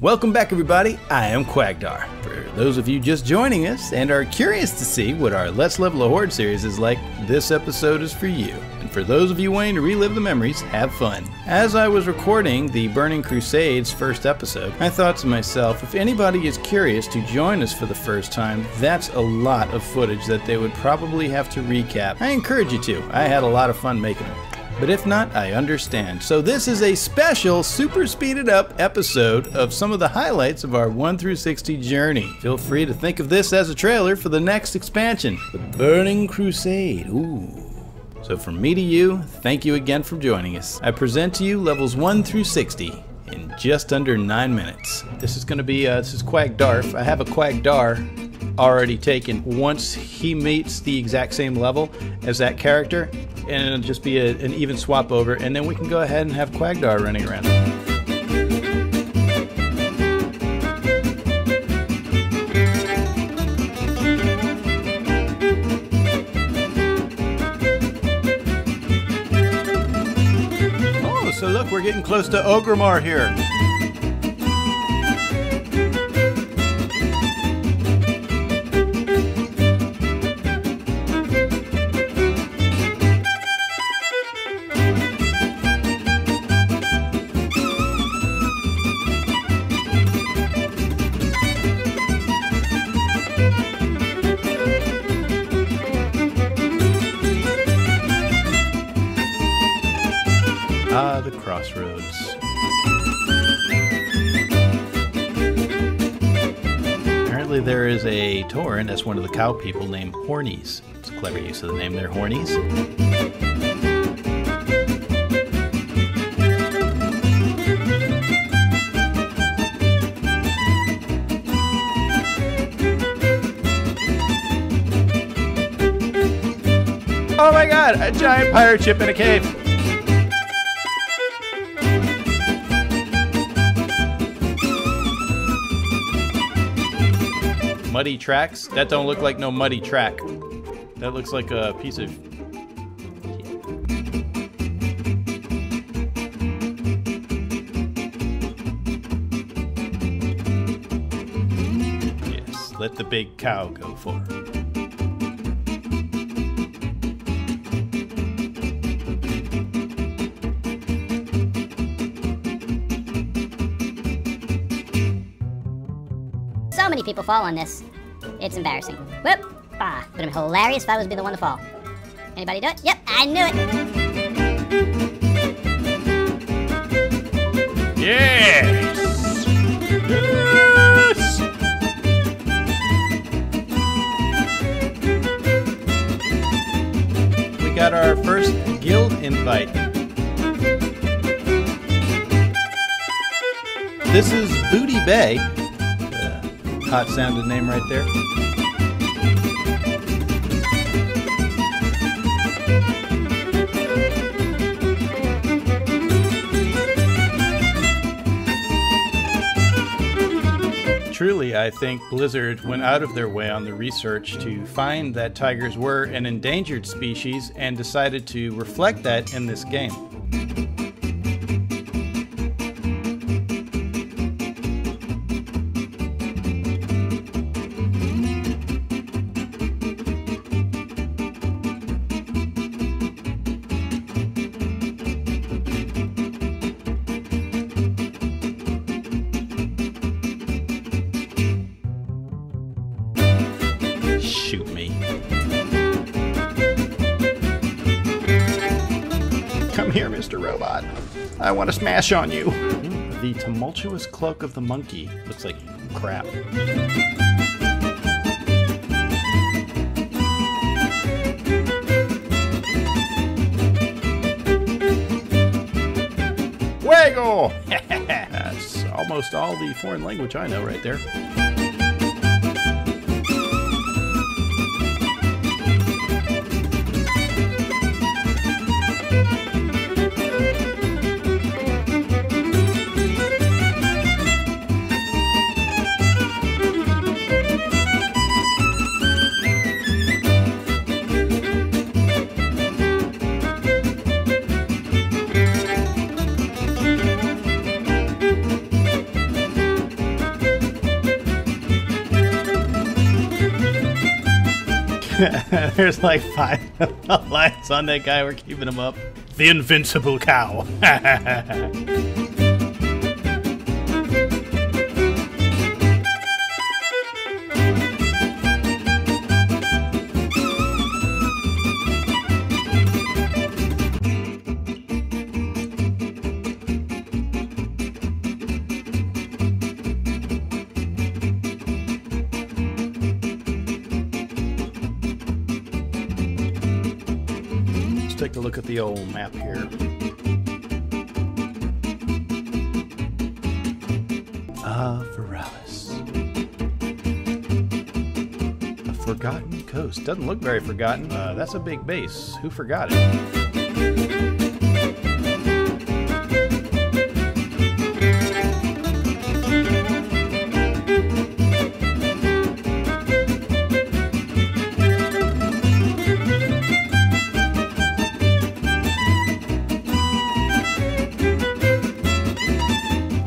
Welcome back, everybody. I am Quagdarr. Those of you just joining us and are curious to see what our Let's Level a Horde series is like, this episode is for you. And for those of you wanting to relive the memories, have fun. As I was recording the Burning Crusades first episode, I thought to myself, if anybody is curious to join us for the first time, that's a lot of footage that they would probably have to recap. I encourage you to. I had a lot of fun making it. But if not, I understand. So this is a special, super speeded up episode of some of the highlights of our 1 through 60 journey. Feel free to think of this as a trailer for the next expansion, The Burning Crusade. Ooh. So from me to you, thank you again for joining us. I present to you levels 1 through 60 in just under 9 minutes. This is going to be, uh, this is Quagdarf. I have a Quagdarr already taken. Once he meets the exact same level as that character, and it'll just be a, an even swap over, and then we can go ahead and have Quagdarr running around. Oh, so look, we're getting close to Orgrimmar here. Crossroads. Apparently, there is a Tauren that's one of the cow people named Hornies. It's a clever use of the name there, Hornies. Oh my god, a giant pirate ship in a cave! Muddy tracks? That don't look like no muddy track. That looks like a piece of. Yes, let the big cow go for. So people fall on this. It's embarrassing. Whoop! Ah, have been hilarious if I was be the one to fall. Anybody do it? Yep, I knew it. Yes! Yes! We got our first guild invite. This is Booty Bay. Hot sounding name right there. Truly, I think Blizzard went out of their way on the research to find that tigers were an endangered species and decided to reflect that in this game. Here, Mr. Robot. I want to smash on you. The tumultuous cloak of the monkey looks like crap. Fuego! That's almost all the foreign language I know right there. There's like five lights on that guy. We're keeping him up. The invincible cow. a look at the old map here. Ah, Feralas. A forgotten coast. Doesn't look very forgotten. Uh, that's a big base. Who forgot it?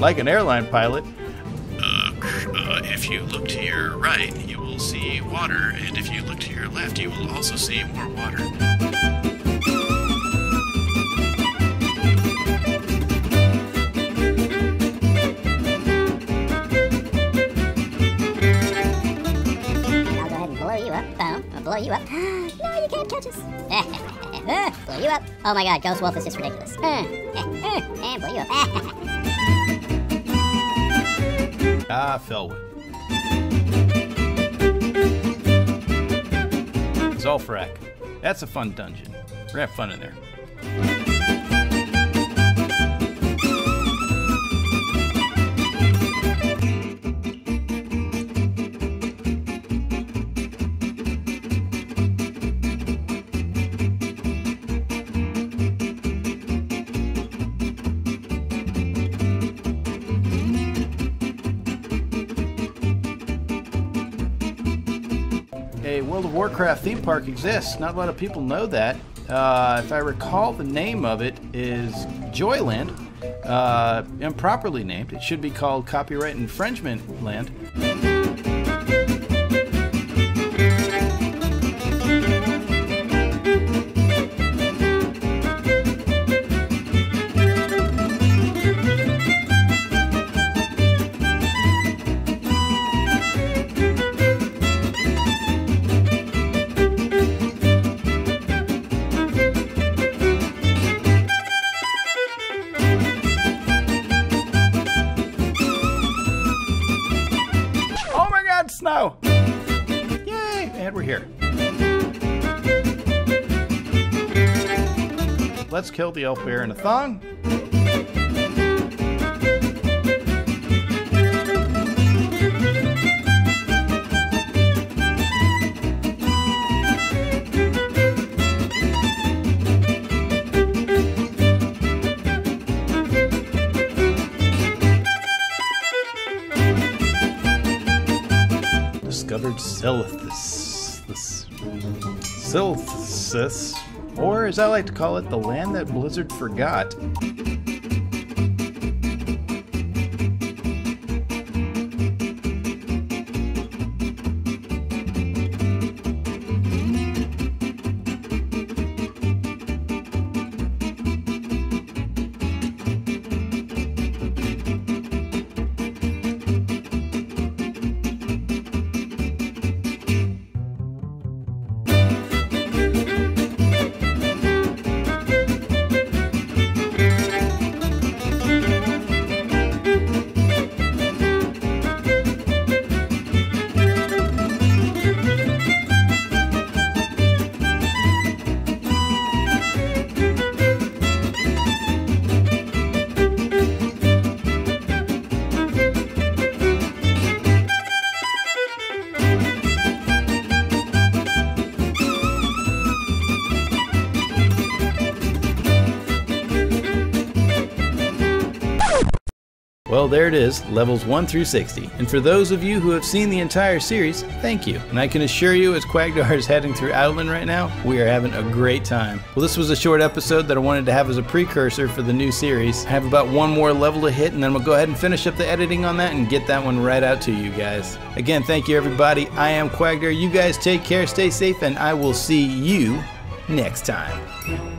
Like an airline pilot. Uh, uh, if you look to your right, you will see water, and if you look to your left, you will also see more water. I'll go ahead and blow you up. Boom. Blow you up. no, you can't catch us. blow you up. Oh my god, Ghost Wolf is just ridiculous. and blow you up. Ah, Felwood. Zul'Farrak. That's a fun dungeon. We're gonna have fun in there. World of Warcraft theme park exists. Not a lot of people know that. Uh, if I recall, the name of it is Joyland. Uh, improperly named. It should be called Copyright Infringement Land. Here. Let's kill the elf bear in a thong. discovered Silithus. Silithus, or as I like to call it, the land that Blizzard forgot. Well, there it is, levels 1 through 60. And for those of you who have seen the entire series, thank you. And I can assure you, as Quagdarr is heading through Outland right now, we are having a great time. Well, this was a short episode that I wanted to have as a precursor for the new series. I have about one more level to hit, and then we'll go ahead and finish up the editing on that and get that one right out to you guys. Again, thank you, everybody. I am Quagdarr. You guys take care, stay safe, and I will see you next time.